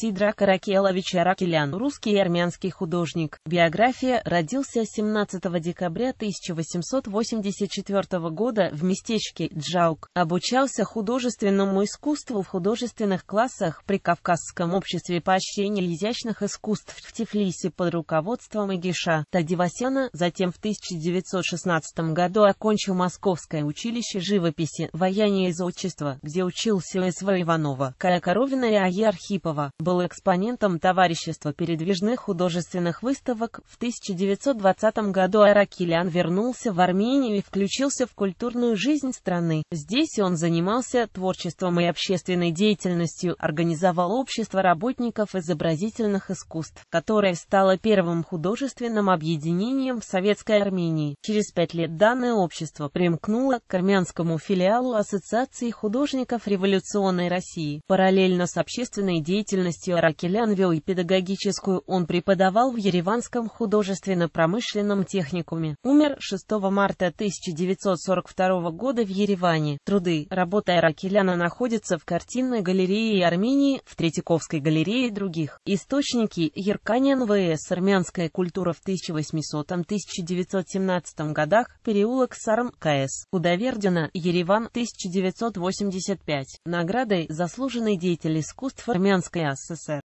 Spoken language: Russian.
Сидра Каракелович Аракелян, русский и армянский художник. Биография. Родился 17 декабря 1884 года в местечке Джаук. Обучался художественному искусству в художественных классах при Кавказском обществе поощрения изящных искусств в Тифлисе под руководством Игиша Тадивасяна. Затем в 1916 году окончил Московское училище живописи, вояния из отчества, где учился С.В. Иванова. Кая Коровина и А.Е. Архипова, был экспонентом товарищества передвижных художественных выставок. В 1920 году Аракелян вернулся в Армению и включился в культурную жизнь страны. Здесь он занимался творчеством и общественной деятельностью, организовал общество работников изобразительных искусств, которое стало первым художественным объединением в Советской Армении. Через пять лет данное общество примкнуло к армянскому филиалу Ассоциации художников революционной России. Параллельно с общественной деятельностью Аракелян вел и педагогическую, он преподавал в Ереванском художественно-промышленном техникуме. Умер 6 марта 1942 года в Ереване. Труды, работа Аракеляна находятся в картинной галерее Армении, в Третьяковской галерее и других. Источники Ерканян ВС. Армянская культура в 1800-1917 годах. Переулок Сарм КС. Худовердина, Ереван, 1985. Наградой «Заслуженный деятель искусств Армянской Necessary.